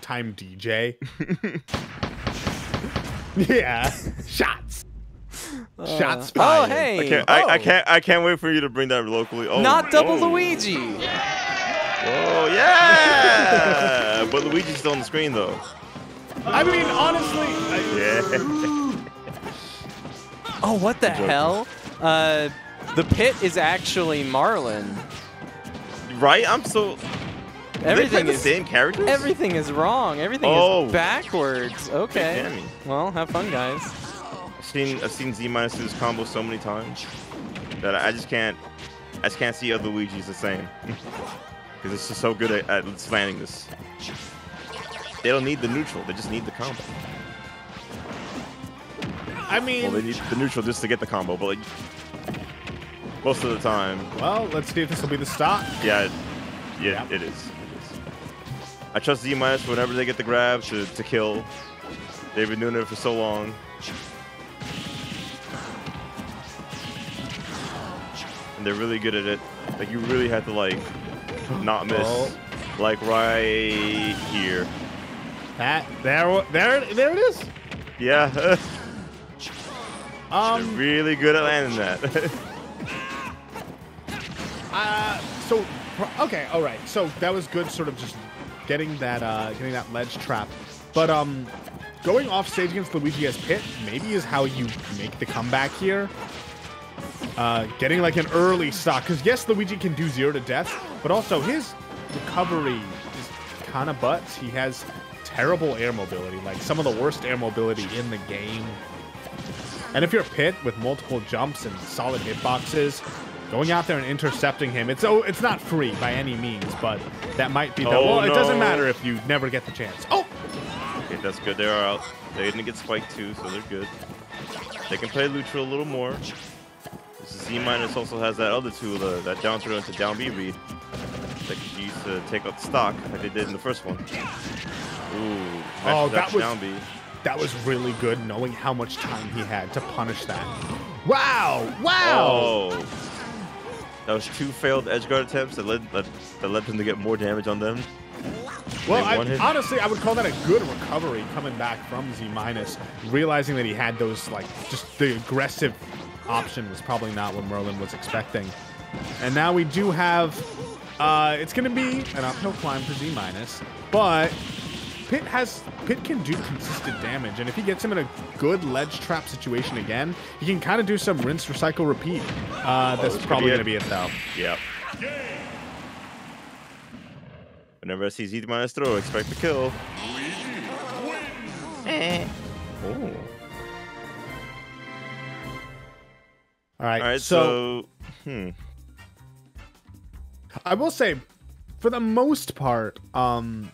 time DJ. yeah, shots. Shots Oh, hey. I can't, oh. I, I can't. I can't wait for you to bring that locally. Oh, Not double whoa. Luigi. Oh yeah, but Luigi's still on the screen though. I mean, honestly, I, Yeah. Oh, what the hell? Uh, the pit is actually Merlyn. right? I'm so. Everything Everything the is same characters. everything is wrong. Everything Oh. is backwards. Okay. Well, have fun, guys. I've seen I've seen Z minus do this combo so many times that I just can't I just can't see other Luigi's the same because it's just so good at, at slamming this. They don't need the neutral; they just need the combo. I mean, Well, they need the neutral just to get the combo, but like most of the time, well, let's see if this will be the stop. yeah, it- yeah, Yeah. it is. I trust Z minus whenever they get the grab to, to kill. They've been doing it for so long. And they're really good at it. Like you really have to like not miss. Oh. Like right here. That there, there, there it is. Yeah. they're Um, really good at landing that. uh, so okay, all right. So that was good, sort of just getting that, uh, getting that ledge trap. But um, going off stage against Luigi as Pit maybe is how you make the comeback here. Uh, getting like an early stock, because yes, Luigi can do zero to death, but also his recovery is kind of butts. He has terrible air mobility, like some of the worst air mobility in the game. And if you're Pit with multiple jumps and solid hitboxes, going out there and intercepting him, it's oh, it's not free by any means, but that might be the. Oh, well, it doesn't matter if you never get the chance. Oh, okay, that's good. They're out. They're gonna get spiked too, so they're good. They can play Lutra a little more. This is Z minus also has that other tool, uh, that down throw into down B read that could use to take out stock like they did in the first one. Ooh, Oh, that was- down B. that was really good, knowing how much time he had to punish that. Wow! Wow! Oh, that was two failed edge guard attempts that led that, that led them to get more damage on them. well, I, honestly, I would call that a good recovery coming back from Z minus, realizing that he had those like just the aggressive option was probably not what Merlyn was expecting. And now we do have, uh, it's going to be an uphill climb for Z minus, but Pit has Pit can do consistent damage, and if he gets him in a good ledge trap situation again, he can kind of do some rinse, recycle, repeat. Uh, that's this could probably going to be it though. Yep. Whenever I see Z minus throw, expect the kill. Oh. All right, All right, so, so, hmm. I will say, for the most part, um,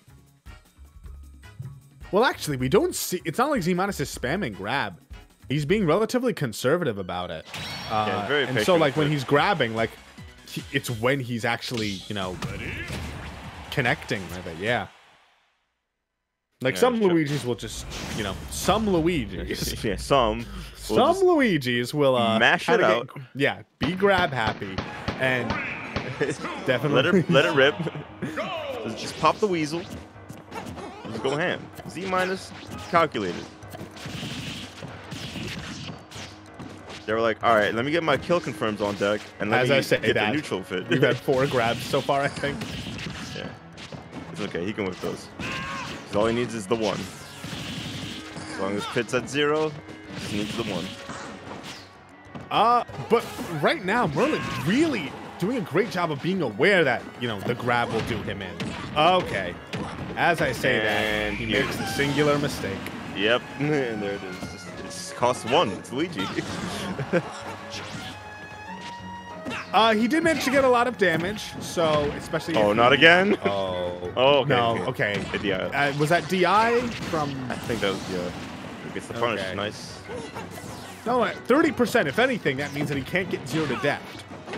well, actually, we don't see. It's not like Z minus is spamming grab. He's being relatively conservative about it. Uh, Yeah, very and so, like when he's grabbing, like he, it's when he's actually, you know, connecting with it. Yeah. Like Yeah, some. Luigi's will just, you know, some Luigi's, yeah, some. some Luigi's will uh, mash it get- yeah, be grab happy, and definitely let it let it rip. just, just pop the weasel. Just go ham. Z minus calculated. They were like, all right, let me get my kill confirms on deck, and let As me I say get that, the neutral fit. We've had four grabs so far, I think. yeah, it's okay. He can whip those. 'Cause all he needs is the one. As long as Pit's at zero, he just needs the one. Uh, but right now, Merlyn really doing a great job of being aware that, you know, the grab will do him in. Okay. As I say that, And he makes the singular mistake. Yep, and there it is. It's one. It's Luigi. Uh, he did manage to get a lot of damage, so especially. oh, not he- again. Oh. Oh, okay, No, okay. Yeah, Uh, was that DI from. I think that was yeah. He gets the punish. Okay. Nice. No, uh, 30%. If anything, that means that he can't get zero to death.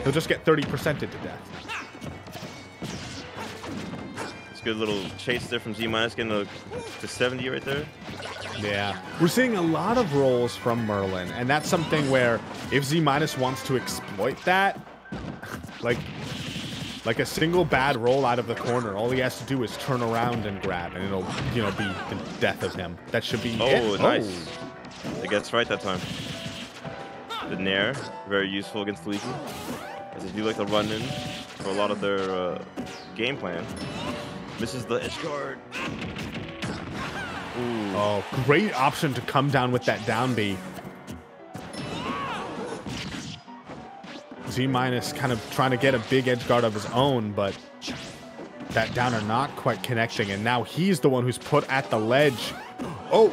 He'll just get 30% to death. It's a good little chase there from Z minus getting to, to 70 right there. Yeah. We're seeing a lot of rolls from Merlyn, and that's something where if Z minus wants to exploit that, like Like a single bad roll out of the corner, all he has to do is turn around and grab, and it'll, you know, be the death of him. That should be Oh, it. nice. It gets right that time. The Nair, very useful against Luigi. As they do like to run in for a lot of their uh, game plan. Misses the edge guard. Ooh. Oh, great option to come down with that down B. Z minus kind of trying to get a big edge guard of his own, but that down air not quite connecting, and now he's the one who's put at the ledge. Oh,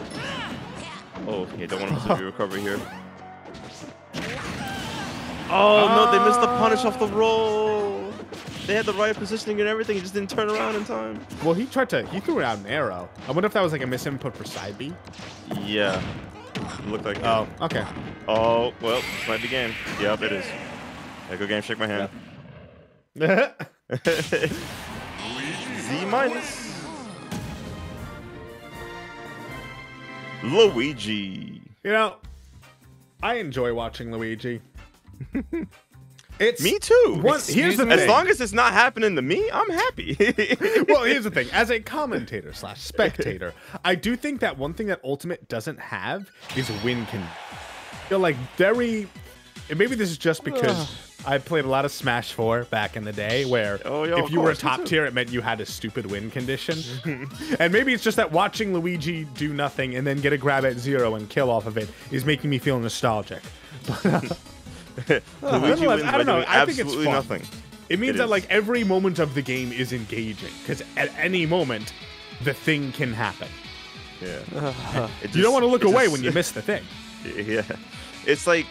Oh, yeah, don't want to miss a V recovery here. Oh, no, they missed the punish off the roll. They had the right positioning and everything, he just didn't turn around in time. well, he tried to, he threw out an arrow. I wonder if that was like a misinput for side B. Yeah. Looked like Oh, oh. okay. Oh, well, this might be game. Yep, it is. Yeah, go game, shake my hand. Z minus. Luigi. You know, I enjoy watching Luigi. it's Me too. One, here's the as thing. long as it's not happening to me, I'm happy. well, here's the thing. As a commentator slash spectator, I do think that one thing that Ultimate doesn't have is win con. Feel like very. And maybe this is just because I played a lot of Smash 4 back in the day, where Oh, yo, if you were a top tier, it meant you had a stupid win condition. and maybe it's just that watching Luigi do nothing and then get a grab at zero and kill off of it is making me feel nostalgic. Uh, Luigi wins I don't know. I think it's fun. nothing. It means It that is. like every moment of the game is engaging because at any moment the thing can happen. Yeah. It you don't want to look away just- when you miss the thing. Yeah, it's like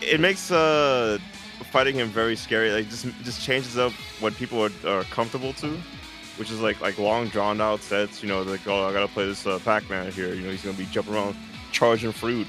it makes uh fighting him very scary. Like just just changes up what people are, are comfortable to, which is like like long drawn out sets. You know, like oh I gotta play this uh, Pac-Man here. You know he's gonna be jumping around charging fruit.